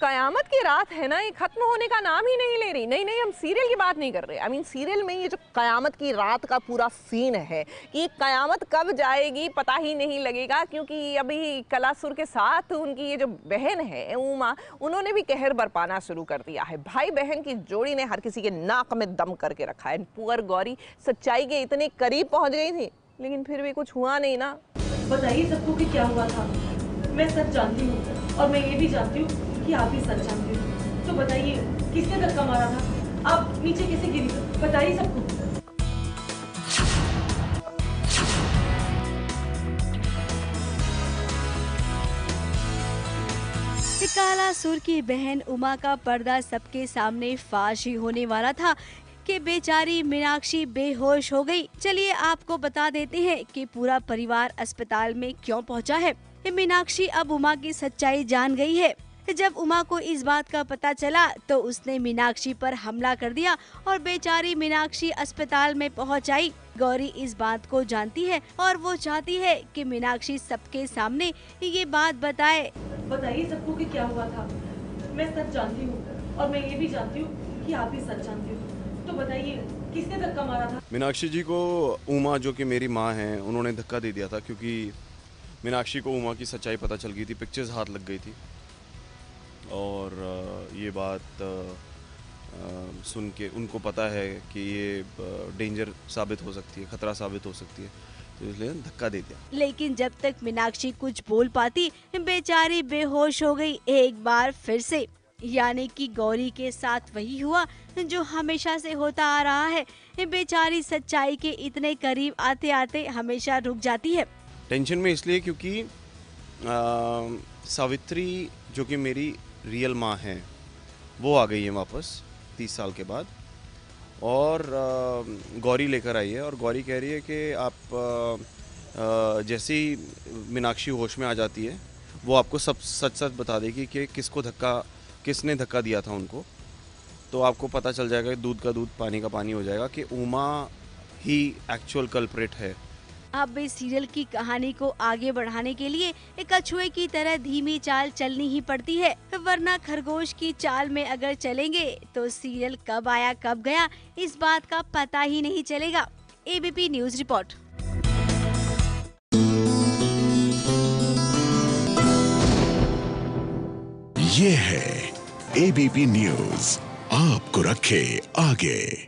कयामत की रात है ना, ये खत्म होने का नाम ही नहीं ले रही। नहीं नहीं, हम सीरियल की बात नहीं कर रहे। आई मीन सीरियल में ये जो कयामत की रात का पूरा सीन है, कि कयामत कब जाएगी, पता ही नहीं लगेगा, क्योंकि अभी कलासुर के साथ उनकी ये जो बहन है, उमा, उन्होंने भी कहर बरपाना शुरू कर दिया है। भाई बहन की जोड़ी ने हर किसी के नाक में दम करके रखा है। पुअर गौरी सच्चाई के इतने करीब पहुँच गई थी, लेकिन फिर भी कुछ हुआ नहीं ना। बताइए सबको कि क्या हुआ था? मैं सच जानती हूँ और मैं ये भी जानती हूँ कि आप भी सच जानती हो। तो बताइए, किसने धक्का मारा था? आप नीचे कैसे गिरी? बताइए सबको। काला सुर की बहन उमा का पर्दा सबके सामने फाश ही होने वाला था कि बेचारी मीनाक्षी बेहोश हो गई। चलिए आपको बता देते हैं कि पूरा परिवार अस्पताल में क्यों पहुँचा है। मीनाक्षी अब उमा की सच्चाई जान गई है। जब उमा को इस बात का पता चला तो उसने मीनाक्षी पर हमला कर दिया और बेचारी मीनाक्षी अस्पताल में पहुँच आई। गौरी इस बात को जानती है और वो चाहती है कि मीनाक्षी सबके सामने ये बात बताए। बताइए सबको कि क्या हुआ था। मैं सच जानती हूँ और मैं ये भी जानती हूँ कि आप भी सच जानती हो। तो बताइए किसने धक्का मारा था? मीनाक्षी जी को उमा जो कि मेरी माँ हैं उन्होंने धक्का दे दिया था क्योंकि मीनाक्षी को उमा की सच्चाई पता चल गई थी पिक्चर्स हाथ लग गई थी। और ये बात सुन के उनको पता है कि ये डेंजर साबित हो सकती है खतरा साबित हो सकती है तो इसलिए धक्का दे दिया। लेकिन जब तक मीनाक्षी कुछ बोल पाती बेचारी बेहोश हो गई एक बार फिर से। यानी कि गौरी के साथ वही हुआ जो हमेशा से होता आ रहा है। बेचारी सच्चाई के इतने करीब आते आते हमेशा रुक जाती है। टेंशन में इसलिए क्योंकि अ, सावित्री जो कि मेरी रियल माँ हैं, वो आ गई है वापस, तीस साल के बाद। और गौरी लेकर आई है और गौरी कह रही है कि आप जैसे ही मीनाक्षी होश में आ जाती है, वो आपको सब सच सच बता देगी कि किसको धक्का, किसने धक्का दिया था उनको। तो आपको पता चल जाएगा कि दूध का दूध, पानी का पानी हो जाएगा कि उमा ही एक्चुअल कल्प्रेट है। अब इस सीरियल की कहानी को आगे बढ़ाने के लिए एक कछुए की तरह धीमी चाल चलनी ही पड़ती है। वरना खरगोश की चाल में अगर चलेंगे तो सीरियल कब आया, कब गया, इस बात का पता ही नहीं चलेगा। ABP news report. ये है एबीपी न्यूज़। आपको रखे आगे।